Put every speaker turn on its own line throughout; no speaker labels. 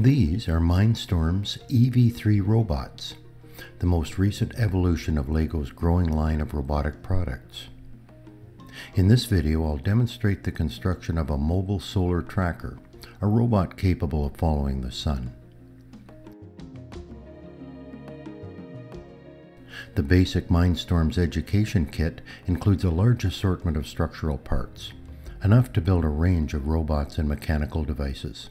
These are Mindstorms EV3 robots, the most recent evolution of LEGO's growing line of robotic products. In this video, I'll demonstrate the construction of a mobile solar tracker, a robot capable of following the sun. The basic Mindstorms education kit includes a large assortment of structural parts, enough to build a range of robots and mechanical devices.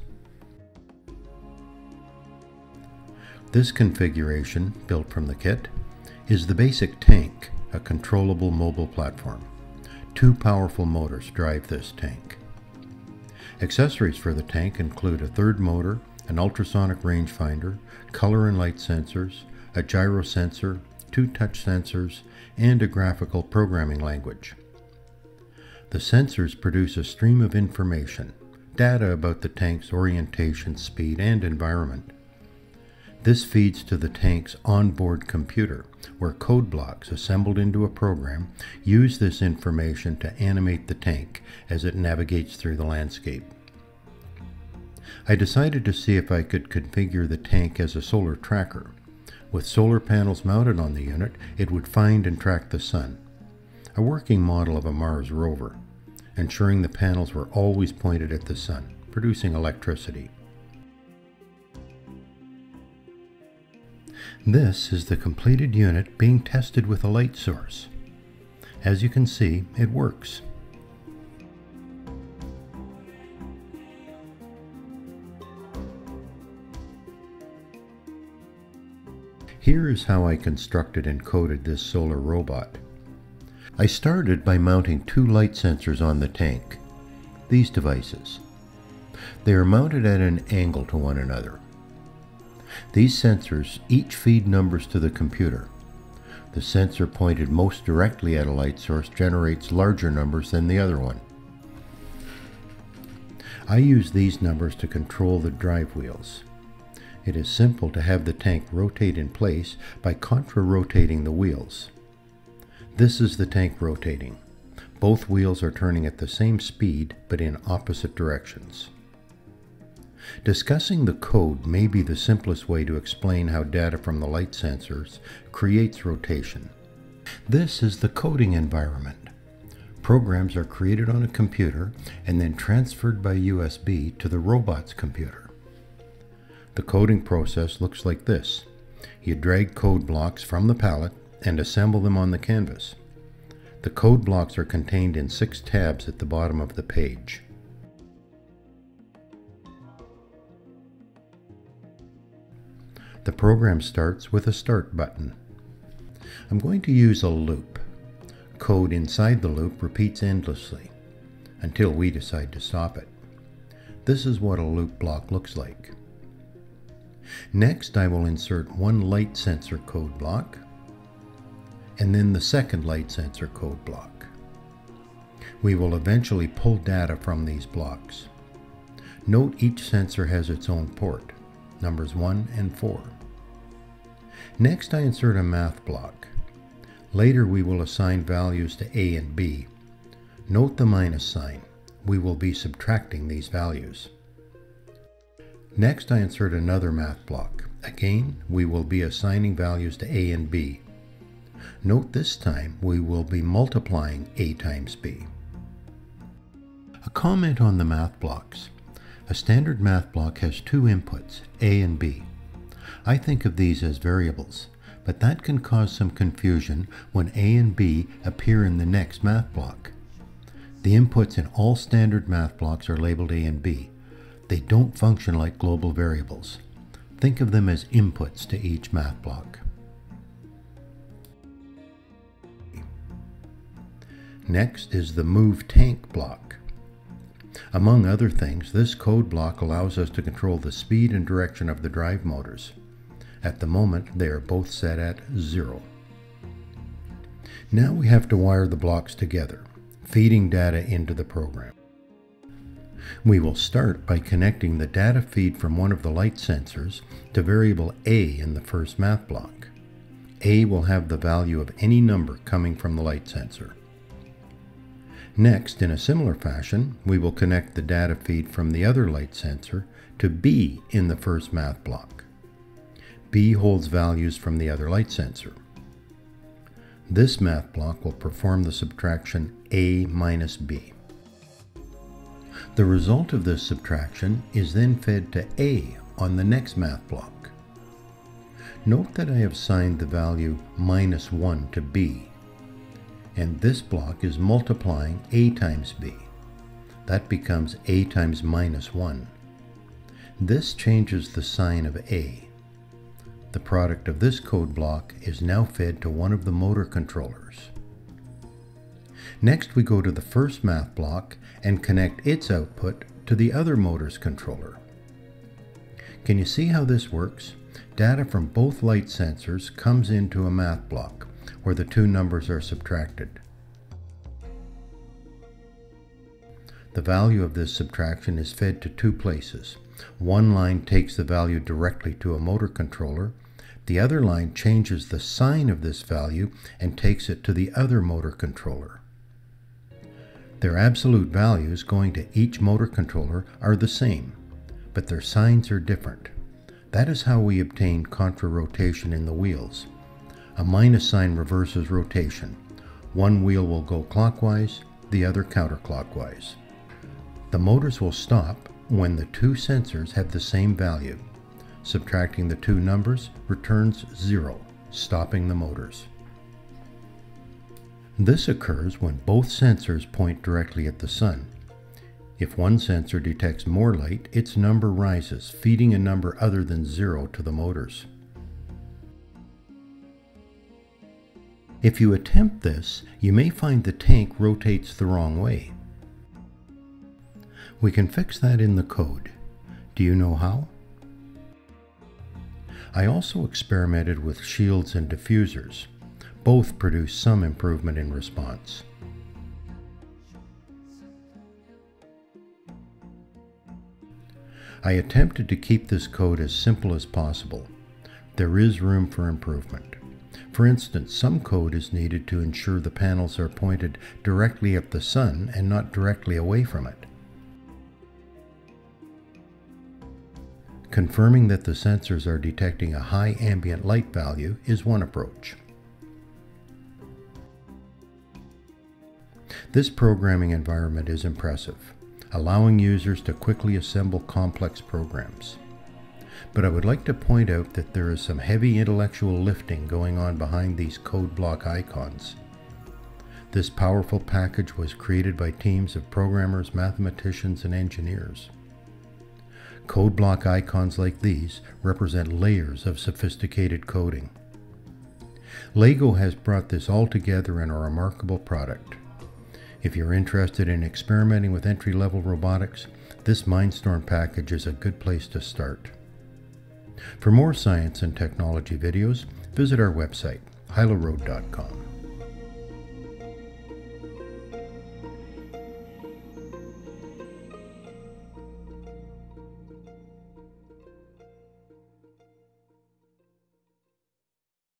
This configuration, built from the kit, is the basic tank, a controllable mobile platform. Two powerful motors drive this tank. Accessories for the tank include a third motor, an ultrasonic rangefinder, color and light sensors, a gyro sensor, two touch sensors, and a graphical programming language. The sensors produce a stream of information, data about the tank's orientation, speed, and environment. This feeds to the tank's onboard computer, where code blocks assembled into a program use this information to animate the tank as it navigates through the landscape. I decided to see if I could configure the tank as a solar tracker. With solar panels mounted on the unit, it would find and track the sun. A working model of a Mars rover, ensuring the panels were always pointed at the sun, producing electricity. This is the completed unit being tested with a light source. As you can see, it works. Here is how I constructed and coded this solar robot. I started by mounting two light sensors on the tank, these devices. They are mounted at an angle to one another. These sensors each feed numbers to the computer. The sensor pointed most directly at a light source generates larger numbers than the other one. I use these numbers to control the drive wheels. It is simple to have the tank rotate in place by contra-rotating the wheels. This is the tank rotating. Both wheels are turning at the same speed but in opposite directions. Discussing the code may be the simplest way to explain how data from the light sensors creates rotation. This is the coding environment. Programs are created on a computer and then transferred by USB to the robot's computer. The coding process looks like this. You drag code blocks from the palette and assemble them on the canvas. The code blocks are contained in six tabs at the bottom of the page. The program starts with a Start button. I'm going to use a loop. Code inside the loop repeats endlessly until we decide to stop it. This is what a loop block looks like. Next, I will insert one light sensor code block and then the second light sensor code block. We will eventually pull data from these blocks. Note each sensor has its own port, numbers 1 and 4. Next I insert a math block. Later we will assign values to A and B. Note the minus sign. We will be subtracting these values. Next I insert another math block. Again, we will be assigning values to A and B. Note this time we will be multiplying A times B. A comment on the math blocks. A standard math block has two inputs, A and B. I think of these as variables, but that can cause some confusion when A and B appear in the next math block. The inputs in all standard math blocks are labeled A and B. They don't function like global variables. Think of them as inputs to each math block. Next is the Move Tank block. Among other things, this code block allows us to control the speed and direction of the drive motors. At the moment, they are both set at zero. Now we have to wire the blocks together, feeding data into the program. We will start by connecting the data feed from one of the light sensors to variable A in the first math block. A will have the value of any number coming from the light sensor. Next, in a similar fashion, we will connect the data feed from the other light sensor to B in the first math block. B holds values from the other light sensor. This math block will perform the subtraction A minus B. The result of this subtraction is then fed to A on the next math block. Note that I have signed the value minus 1 to B and this block is multiplying a times b. That becomes a times minus 1. This changes the sign of a. The product of this code block is now fed to one of the motor controllers. Next we go to the first math block and connect its output to the other motor's controller. Can you see how this works? Data from both light sensors comes into a math block where the two numbers are subtracted. The value of this subtraction is fed to two places. One line takes the value directly to a motor controller. The other line changes the sign of this value and takes it to the other motor controller. Their absolute values going to each motor controller are the same, but their signs are different. That is how we obtain contra-rotation in the wheels. A minus sign reverses rotation. One wheel will go clockwise, the other counterclockwise. The motors will stop when the two sensors have the same value. Subtracting the two numbers returns zero, stopping the motors. This occurs when both sensors point directly at the sun. If one sensor detects more light, its number rises, feeding a number other than zero to the motors. If you attempt this, you may find the tank rotates the wrong way. We can fix that in the code. Do you know how? I also experimented with shields and diffusers. Both produce some improvement in response. I attempted to keep this code as simple as possible. There is room for improvement. For instance, some code is needed to ensure the panels are pointed directly at the sun and not directly away from it. Confirming that the sensors are detecting a high ambient light value is one approach. This programming environment is impressive, allowing users to quickly assemble complex programs but I would like to point out that there is some heavy intellectual lifting going on behind these code block icons. This powerful package was created by teams of programmers, mathematicians, and engineers. Code block icons like these represent layers of sophisticated coding. LEGO has brought this all together in a remarkable product. If you're interested in experimenting with entry-level robotics, this Mindstorm package is a good place to start. For more science and technology videos, visit our website, hylaroad.com.